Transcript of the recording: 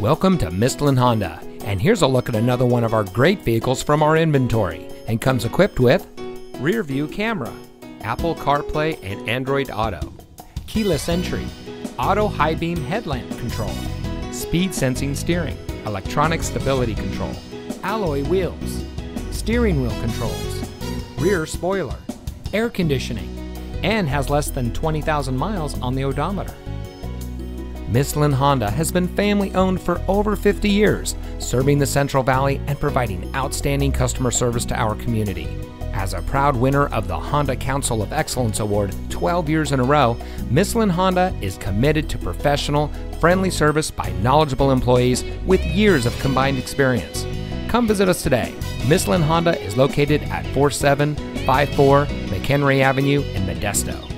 Welcome to Mistlin Honda, and here's a look at another one of our great vehicles from our inventory and comes equipped with rear view camera, Apple CarPlay and Android Auto, keyless entry, auto high beam headlamp control, speed sensing steering, electronic stability control, alloy wheels, steering wheel controls, rear spoiler, air conditioning, and has less than 20,000 miles on the odometer. Mistlin Honda has been family owned for over 50 years, serving the Central Valley and providing outstanding customer service to our community. As a proud winner of the Honda Council of Excellence Award 12 years in a row, Mistlin Honda is committed to professional, friendly service by knowledgeable employees with years of combined experience. Come visit us today. Mistlin Honda is located at 4754 McHenry Avenue in Modesto.